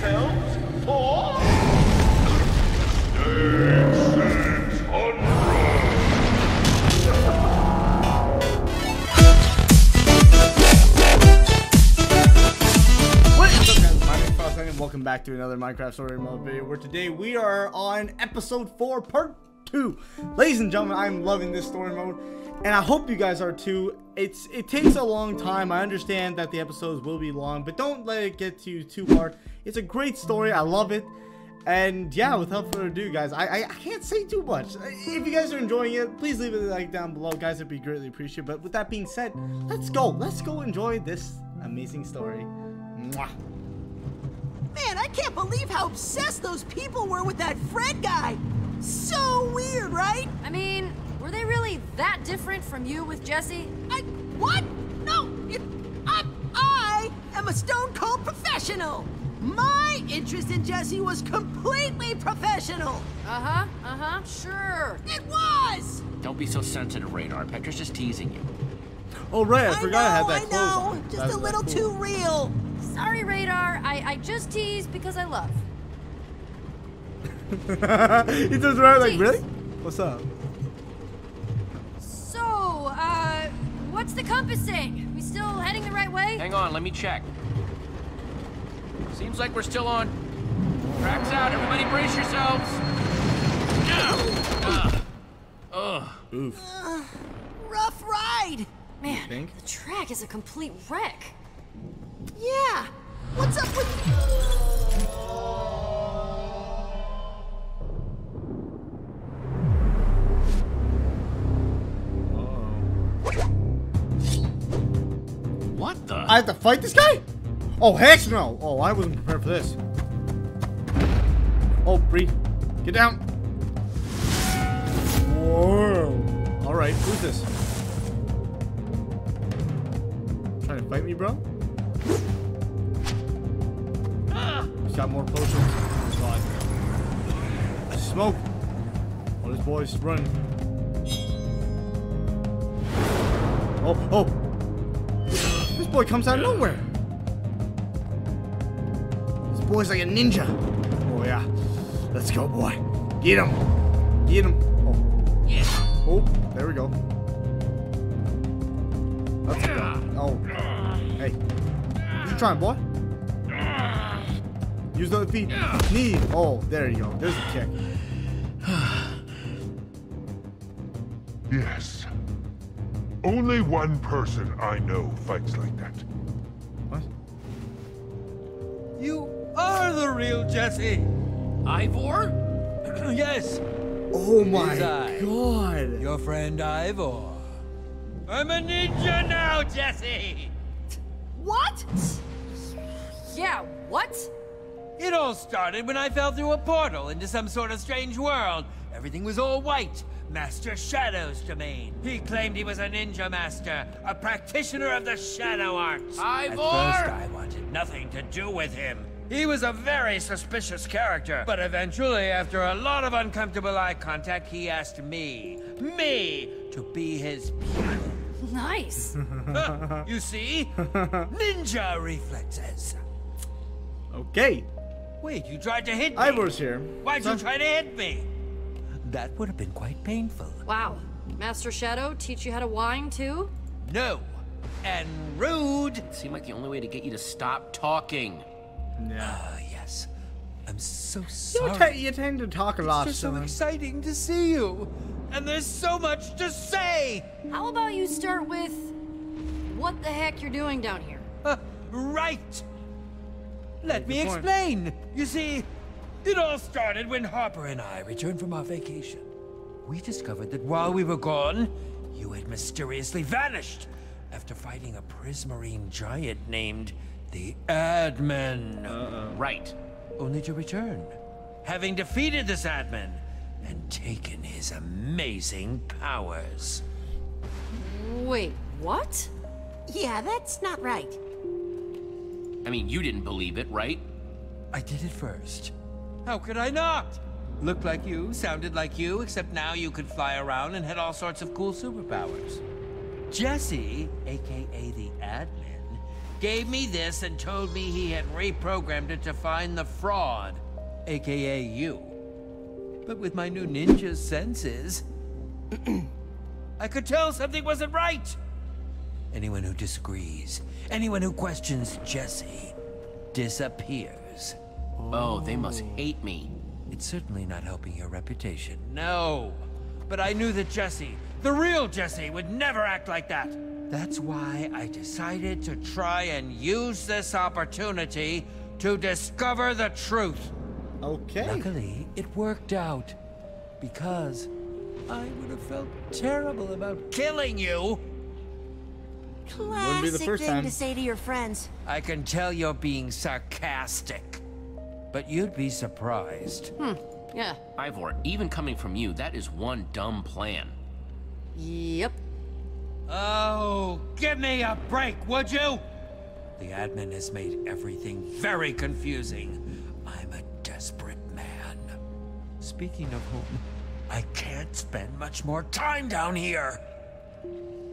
yourselves for welcome back to another Minecraft Story Mode video where today we are on episode 4 part 2. Ladies and gentlemen, I'm loving this story mode and I hope you guys are too. It's It takes a long time, I understand that the episodes will be long, but don't let it get to you too hard. It's a great story, I love it. And yeah, without further ado, guys, I, I, I can't say too much. If you guys are enjoying it, please leave a like down below, guys. It'd be greatly appreciated. But with that being said, let's go. Let's go enjoy this amazing story. Mwah. Man, I can't believe how obsessed those people were with that Fred guy. So weird, right? I mean, were they really that different from you with Jesse? I what? No, it, I, I am a stone cold professional. My interest in Jesse was completely professional. Uh-huh, uh-huh, sure. It was. Don't be so sensitive, Radar. Petra's just teasing you. Oh right, I, forgot I had that I clothes know. on. Just That's- a little that's too real. Sorry, Radar. I, I just tease because I love. he turns around like, really? What's up? So, uh, what's the compass saying? We still heading the right way? Hang on, let me check. Seems like we're still on. Tracks out, everybody brace yourselves. Ugh. Ah. Ugh. Oof. Rough ride. Man, think? the track is a complete wreck. Yeah. What's up with? I have to fight this guy? Oh heck no! Oh, I wasn't prepared for this. Oh, Bree, get down. Whoa. All right, who's this? Trying to fight me, bro? He's got more potions. Smoke. Oh, this boy's running. Oh, oh. This boy comes out of nowhere. This boy's like a ninja. Oh yeah. Let's go, boy. Get him. Get him. Oh. Yeah. Oh, there we go. Go. Oh. Hey. What you trying, boy? Use the other feet. Knee. Oh, there you go. There's a kick. Yes. Only one person I know fights like that. What? You are the real Jesse. Ivor? yes, Oh my god. your friend Ivor. I'm a ninja now, Jesse. What? Yeah, what? It all started when I fell through a portal into some sort of strange world. Everything was all white. Master Shadow's domain. He claimed he was a ninja master, a practitioner of the shadow arts. Ivor! At Ivor! first, I wanted nothing to do with him. He was a very suspicious character, but eventually, after a lot of uncomfortable eye contact, he asked me, me, to be his pupil. Nice. you see? Ninja reflexes. Okay. Wait, you tried to hit me. Ivor's here. Why'd So- you try to hit me? That would have been quite painful. wow. Master Shadow teach you how to whine too? No. And rude. Seemed like the only way to get you to stop talking. Yeah. Ah, yes. I'm so You, sorry. te- you tend to talk a lot, it's just so exciting to see you. And there's so much to say. How about you start with what the heck you're doing down here? Huh, right. Let me good point. explain. You see, it all started when Harper and I returned from our vacation. We discovered that while we were gone, you had mysteriously vanished after fighting a prismarine giant named the Admin. Uh-uh. Right. Only to return, having defeated this Admin and taken his amazing powers. Wait, what? Yeah, that's not right. I mean, you didn't believe it, right? I did it first. How could I not? Looked like you, sounded like you, except now you could fly around and had all sorts of cool superpowers. Jesse, aka the admin, gave me this and told me he had reprogrammed it to find the fraud, aka you. But with my new ninja senses, I could tell something wasn't right. Anyone who disagrees, anyone who questions Jesse, disappears. Oh, they must hate me. It's certainly not helping your reputation. No. But I knew that Jesse, the real Jesse, would never act like that. That's why I decided to try and use this opportunity to discover the truth. Okay. Luckily, it worked out. Because I would have felt terrible about killing you. Wouldn't be the Classic first thing time. to say to your friends. I can tell you're being sarcastic. But you'd be surprised. Hmm, Yeah. Ivor, even coming from you, that is one dumb plan. Yep. Oh, give me a break, would you? The admin has made everything very confusing. I'm a desperate man. Speaking of whom, I can't spend much more time down here.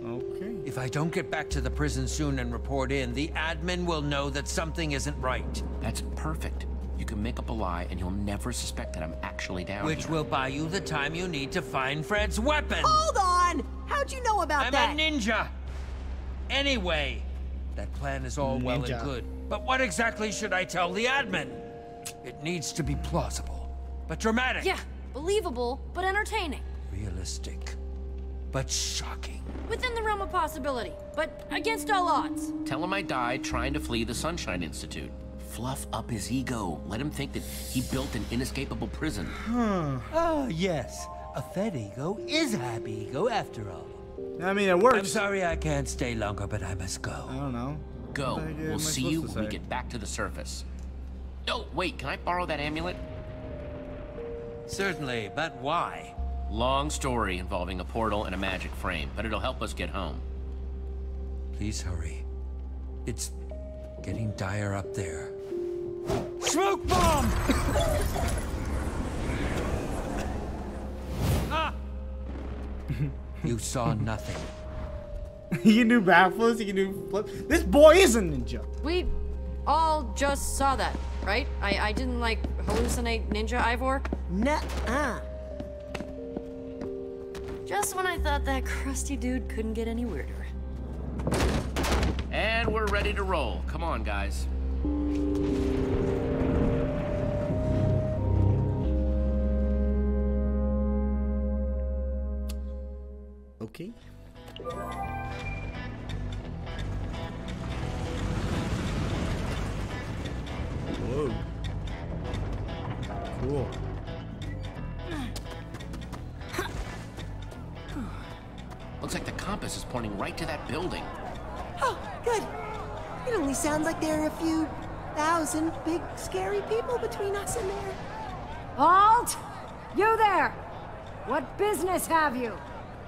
Okay. If I don't get back to the prison soon and report in, the admin will know that something isn't right, That's perfect. You can make up a lie and you'll never suspect that I'm actually down here. which here. will buy you the time you need to find Fred's weapon. Hold on! How'd you know about that? I'm a ninja. Anyway, that plan is all well and good. But what exactly should I tell the admin? It needs to be plausible, but dramatic. Yeah. Believable, but entertaining. Realistic, but shocking. Within the realm of possibility, but against all odds. Tell him I died trying to flee the Sunshine Institute. Fluff up his ego. Let him think that he built an inescapable prison. Hmm. Ah, yes. A fed ego is a happy ego after all. I mean, it works. I'm sorry I can't stay longer, but I must go. I don't know. Go. What the heck am I We'll see you when we get back to the surface. Oh, wait, can I borrow that amulet? Certainly, but why? Long story involving a portal and a magic frame, but it'll help us get home. Please hurry. It's getting dire up there. Smoke bomb! ah! you saw nothing. you can do backflips. He can do flip. This boy is a ninja. We all just saw that, right? I, I didn't like hallucinate Ninja Ivor. Nuh-uh. Just when I thought that crusty dude couldn't get any weirder. And we're ready to roll. Come on, guys. Okay. Whoa. Cool. Looks like the compass is pointing right to that building. Oh, good. It only sounds like there are a few thousand big, scary people between us and there. Halt! You there! What business have you?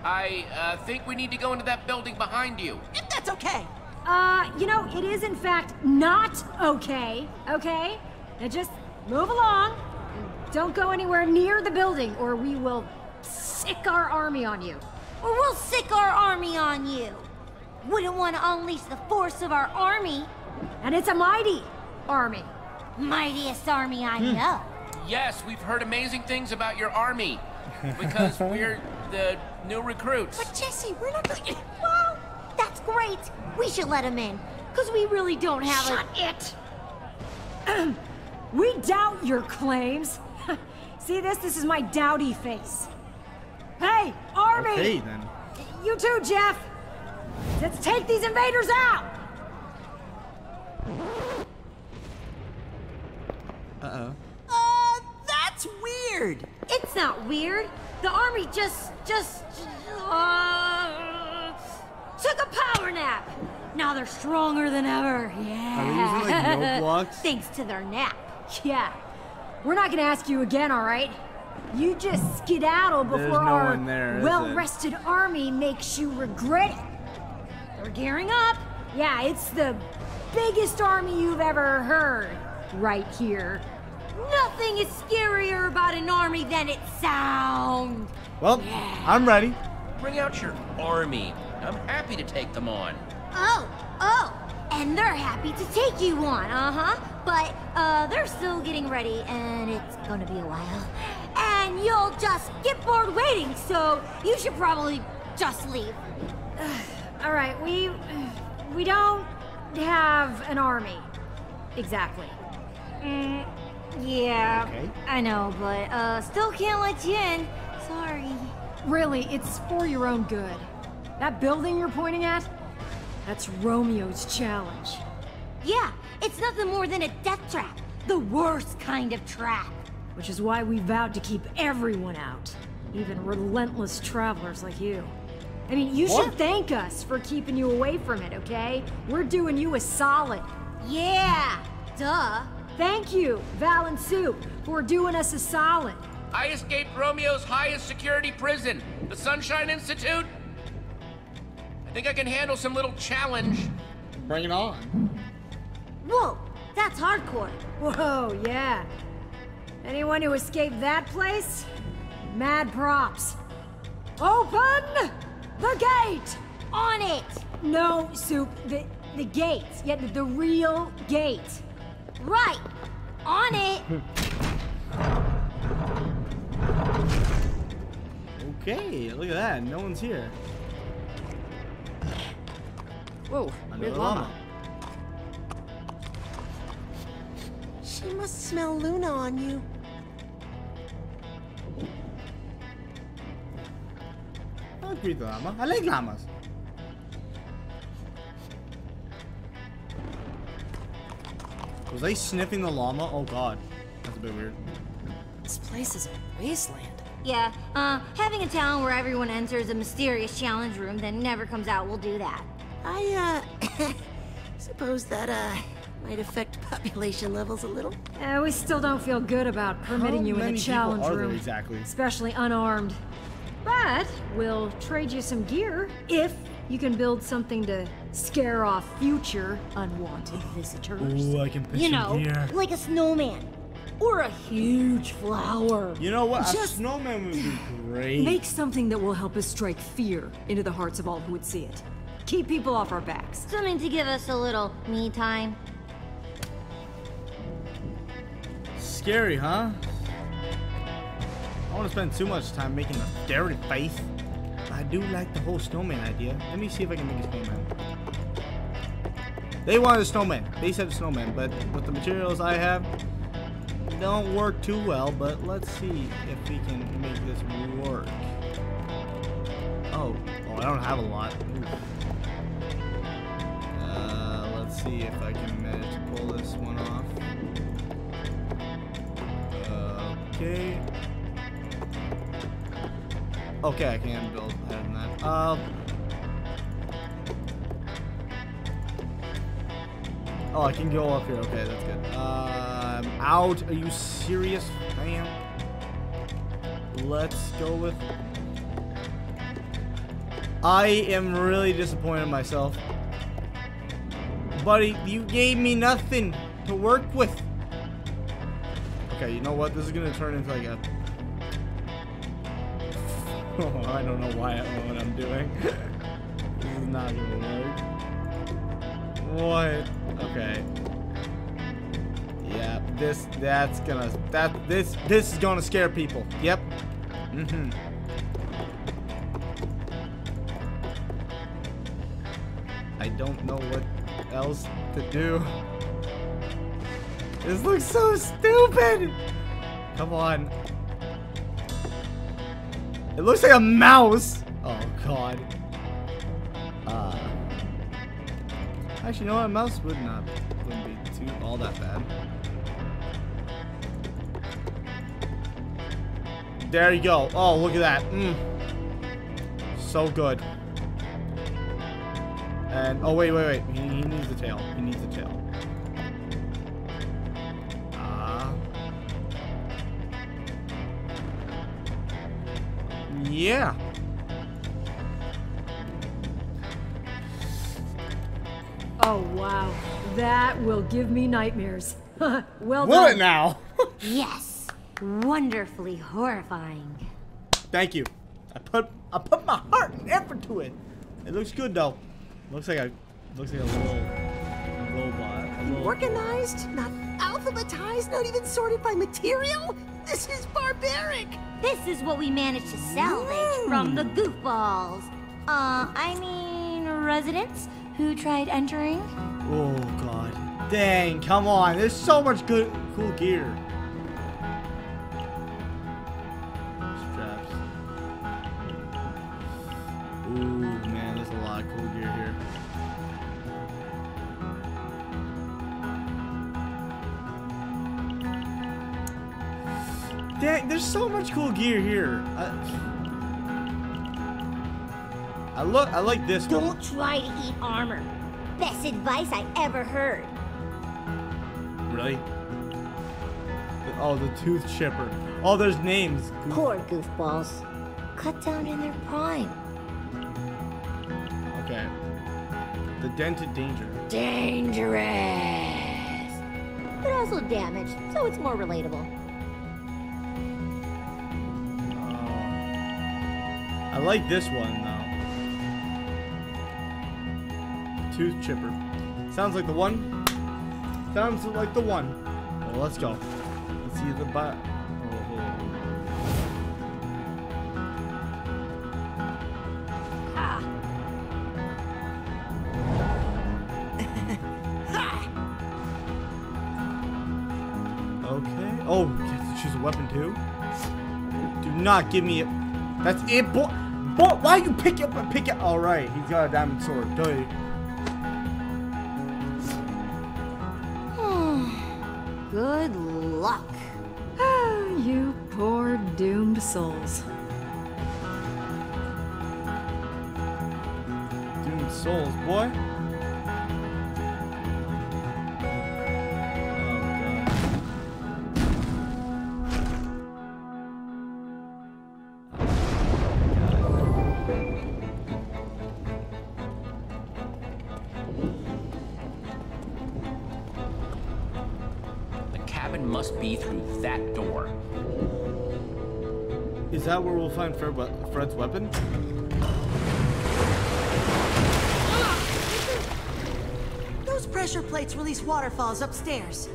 I uh, think we need to go into that building behind you. If that's okay. Uh, you know, it is in fact not okay, okay? Now just move along. Don't go anywhere near the building or we will sic our army on you. Or we'll sic our army on you. Wouldn't want to unleash the force of our army. And it's a mighty army. Mightiest army I know. Yes, we've heard amazing things about your army. Because we're the new recruits. But Jesse, we're not going Well, that's great. We should let him in. Because we really don't have Shut a... it! we doubt your claims. See this? This is my dowdy face. Hey, army! Okay then. You too, Jeff! Let's take these invaders out! Uh oh. Uh, that's weird. It's not weird. The army just, just, uh, took a power nap. Now they're stronger than ever. Yeah. Are using like blocks? Thanks to their nap. Yeah. We're not gonna ask you again, alright? You just skedaddle before no our there, well-rested army makes you regret it. They're gearing up. Yeah, it's the biggest army you've ever heard. Right here. Nothing is scarier about an army than it sounds. Well, I'm ready. Bring out your army. I'm happy to take them on. Oh, oh, and they're happy to take you on, uh-huh. But, uh, they're still getting ready, and it's gonna be a while. And you'll just get bored waiting, so you should probably just leave. All right, we we don't have an army. Exactly. Mm, yeah, Okay. I know, but, uh, still can't let you in. Sorry. Really, it's for your own good. That building you're pointing at? That's Romeo's challenge. Yeah, it's nothing more than a death trap. The worst kind of trap. Which is why we vowed to keep everyone out. Even relentless travelers like you. I mean, you What? should thank us for keeping you away from it, okay? We're doing you a solid. Yeah, duh. Thank you, Val and Soup, for doing us a solid. I escaped Romeo's highest security prison, the Sunshine Institute. I think I can handle some little challenge. Bring it on. Whoa, that's hardcore. Whoa, yeah. Anyone who escaped that place? Mad props. Open the gate! On it. No, Soup, the, the gate. Yeah, the, the real gate. Right. On it. Okay, look at that. No one's here. Whoa, Another weird llama. llama. She must smell Lluna on you. Oh, I agree with the llama. I like llamas. Was I sniffing the llama? Oh god. That's a bit weird. This place is a wasteland. Yeah, uh, having a town where everyone enters a mysterious challenge room then never comes out will do that. I, uh, suppose that, uh, might affect population levels a little. Uh, we still don't feel good about permitting How you in many the challenge room. exactly? Especially unarmed. But we'll trade you some gear if you can build something to scare off future unwanted visitors. Ooh, I can put You know, gear. like a snowman. Or a huge flower. You know what? Just a snowman would be great. Make something that will help us strike fear into the hearts of all who would see it. Keep people off our backs. Something to give us a little me time. Scary, huh? I don't want to spend too much time making a scary face. I do like the whole snowman idea. Let me see if I can make a snowman. They wanted a snowman. They said a snowman, but with the materials I have, don't work too well. But let's see if we can make this work. Oh, oh, I don't have a lot. Uh, let's see if I can manage to pull this one off. Okay. Okay, I can build. Um. Oh, I can go up here. Okay, that's good. Um, out. Are you serious, fam? Let's go with. I am really disappointed in myself. Buddy, you gave me nothing to work with. Okay, you know what? This is gonna turn into like a. I don't know why I know what I'm doing. this is not gonna work. What? Okay. Yeah, this that's gonna that this this is gonna scare people. Yep. Mm-hmm. I don't know what else to do. This looks so stupid! Come on. It looks like a mouse! Oh god. Uh Actually you know what? A mouse would not wouldn't be too all that bad. There you go. Oh look at that. Mm. So good. And oh wait, wait, wait. He, he needs a tail. He needs a tail. Yeah. Oh, wow. That will give me nightmares. well Will done. it now? Yes. Wonderfully horrifying. Thank you. I put I put my heart and effort to it. It looks good though. Looks like a looks like a little robot. A little- Organized, not alphabetized, not even sorted by material? This is barbaric! This is what we managed to salvage from the goofballs. Uh, I mean, residents who tried entering. Oh god. Dang, come on. There's so much good cool gear. Dang, there's so much cool gear here. I, I look I like this one. Don't try to eat armor. Best advice I ever heard. Really? Oh, the tooth chipper. Oh, there's names. Poor goofballs. Cut down in their prime. Okay. The dented danger. Dangerous. But also damaged, so it's more relatable. Like this one though. Tooth chipper. Sounds like the one. Sounds like the one. Well, let's go. Let's see the butt. Okay. Oh, you have to choose a weapon too. Do not give me it. That's it, boy. Boy, why you pick up and pick it? All right, he's got a diamond sword. Dude. Good luck. you poor doomed souls. Doomed souls, boy. Must be through that door. Is that where we'll find Fred, we- Fred's weapon? Those pressure plates release waterfalls upstairs.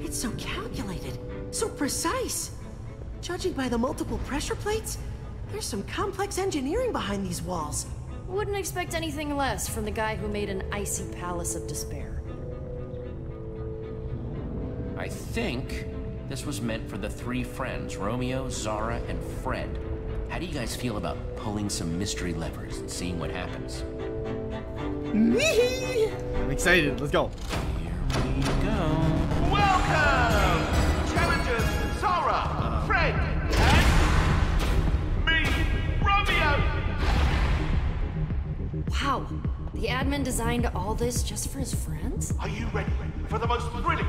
It's so calculated, so precise. Judging by the multiple pressure plates, there's some complex engineering behind these walls. Wouldn't expect anything less from the guy who made an icy palace of despair. Think this was meant for the three friends Romeo, Xara, and Fred. How do you guys feel about pulling some mystery levers and seeing what happens? Me! I'm excited. Let's go. Here we go. Welcome! Challengers Xara, Fred, and me, Romeo! Wow, the admin designed all this just for his friends? Are you ready for the most thrilling,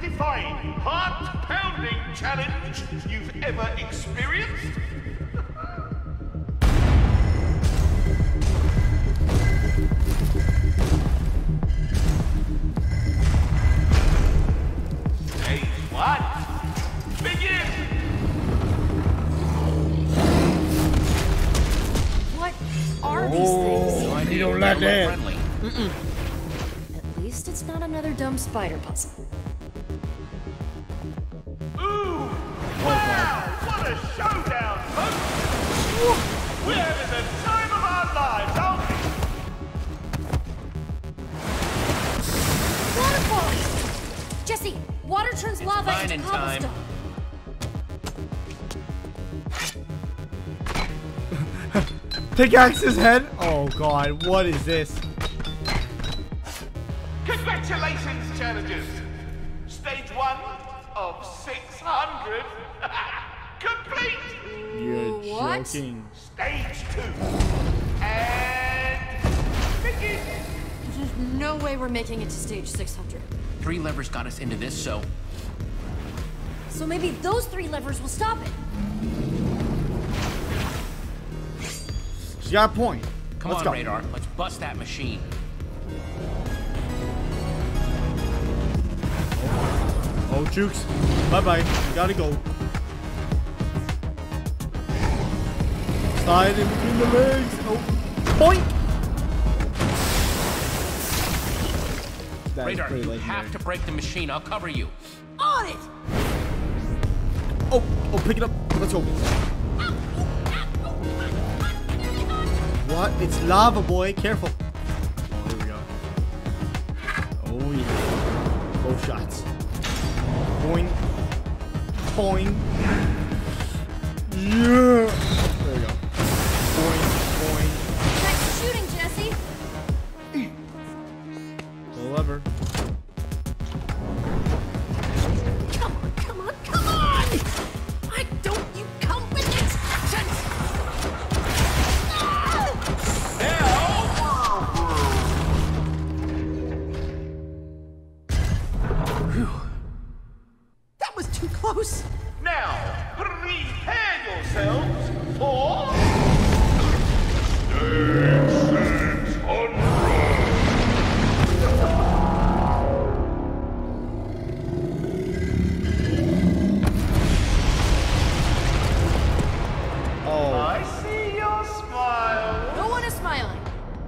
death-defying, heart-pounding challenge you've ever experienced? Phase one, begin! What are these things? No idea. don't They like look that. friendly. At least it's not another dumb spider puzzle. Ooh! Wow! What a showdown, folks! We're having the time of our lives, aren't we? Waterfall! Jesse, water turns lava fine into in time. cobblestone. Pickaxe his head. Oh God, what is this? Congratulations, challengers! You're joking. Stage two and begin! There's no way we're making it to stage 600. Three levers got us into this, so So maybe those three levers will stop it. She got a point. come Let's on, go. Radar. Let's bust that machine. Oh, Jukes. Bye bye. Gotta go. Slide in between the legs. Oh, point. that is Radar, you legendary. have to break the machine. I'll cover you. On it! Oh, oh, pick it up. Let's go. What? It's lava, boy. Careful. Oh, here we go. Oh, yeah. Both shots. Boing. Boing. Yeah.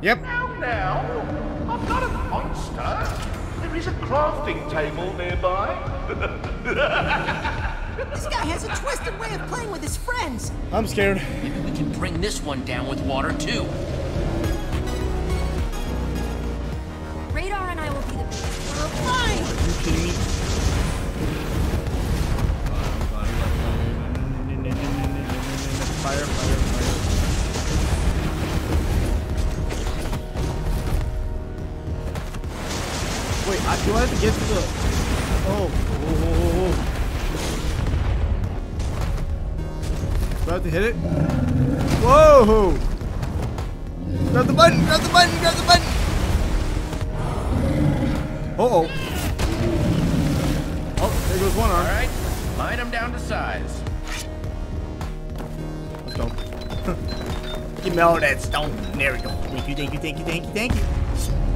Yep. Now, now, I'm not a monster. There is a crafting table nearby. This guy has a twisted way of playing with his friends. I'm scared. Maybe we can bring this one down with water too. Radar and I will be the Fine. Are you kidding me? Fire, fire, fire. Wait, I, do I have to get to the... Oh, oh. whoa, whoa, whoa. Do I have to hit it? Whoa! Grab the button, grab the button, grab the button! Uh-oh. Oh, there goes one arm. All right, line them down to size. Let's go. Give me all that stone. There we go. Thank you, thank you, thank you, thank you, thank you.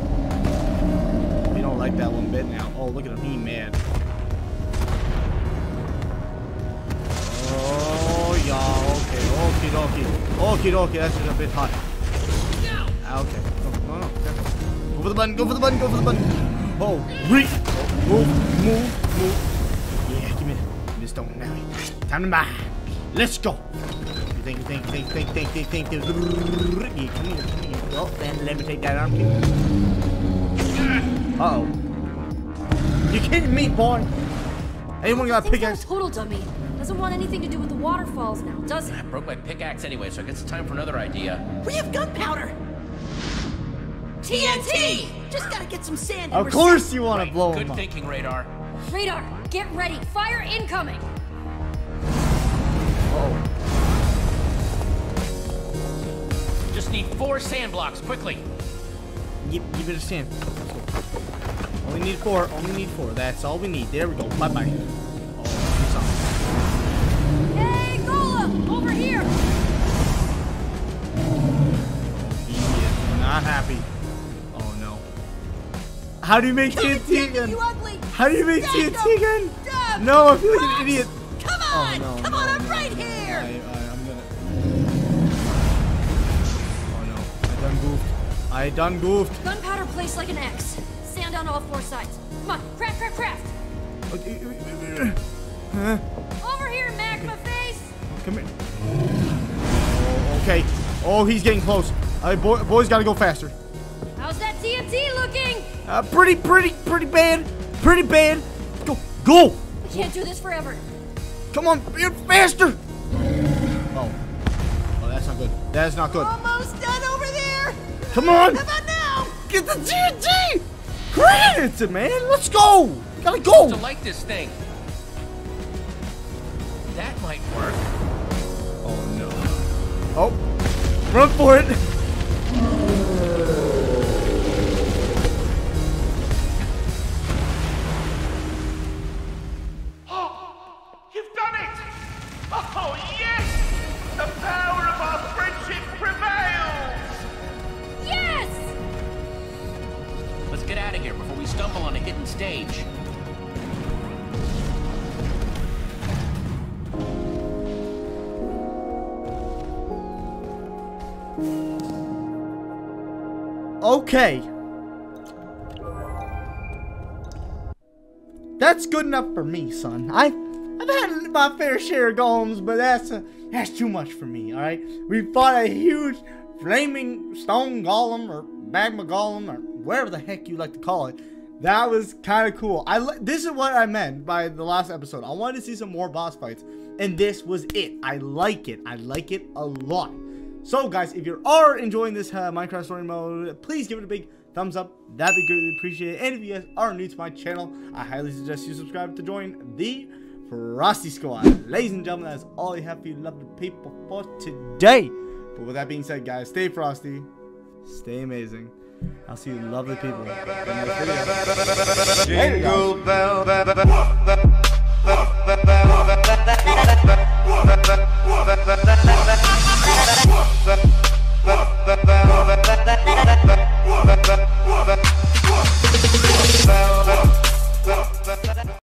Don't like that one bit now. Oh, look at him. He mad. Oh, yeah. Okay. Okie dokie. Okie dokie. That's just a bit hot. Ah, Okay. No, no, no. Go for the button. Go for the button. Go for the button. Oh, re. Oh, move, move, move. Yeah, give me, me the stone now. Time to buy. Let's go. Think, think, think, think, think, think, think. Yeah, come here, come here. Oh, then let me take that arm. Uh oh. You kidding me, boy? Anyone got a Thinks I'm pickaxe? total dummy. Doesn't want anything to do with the waterfalls now, does he? I broke my pickaxe anyway, so I guess it's time for another idea. We have gunpowder. TNT. Just gotta get some sand. and Of we're course you want to blow Good him up. thinking, Radar. Radar, get ready. Fire incoming. Oh. Just need four sand blocks, quickly. Give, give it a sand. Only need four. Only need four. That's all we need. There we go. Bye bye. Oh. Hey, Golem, over here. He is not happy. Oh no. How do you make TNT again? you ugly. How do you make TNT again? No, I feel like an idiot. Come Oh on. no. Come no, on, I'm no, right no. here. I, I, I'm gonna. Oh no. I done goofed. I done goofed. Gunpowder placed like an X. On all four sides. Come on, craft, craft, craft. Huh? Over here, magma face. Come here. Oh, okay. Oh, he's getting close. Uh, boy, boys gotta go faster. How's that TNT looking? Uh, pretty, pretty, pretty bad. Pretty bad. Go, go. We can't do this forever. Come on, faster. Oh. Oh, that's not good. That's not good. Almost done over there. Come on. How about now? Get the TNT. Granite, man. Let's go. Gotta go. To light this thing. That might work. Oh no. Oh, run for it. Enough for me, son. I, I've had my fair share of golems, but that's uh, that's too much for me. All right, we fought a huge flaming stone golem or magma golem or whatever the heck you like to call it. That was kind of cool. I this is what I meant by the last episode. I wanted to see some more boss fights, and this was it. I like it. I like it a lot. So, guys, if you are enjoying this uh, Minecraft story mode, please give it a big thumbs up. That'd be greatly appreciated. And if you guys are new to my channel, I highly suggest you subscribe to join the Frosty Squad. Ladies and gentlemen, that's all I have for you lovely people for today. But with that being said, guys, stay frosty, stay amazing. I'll see you lovely people in the next video.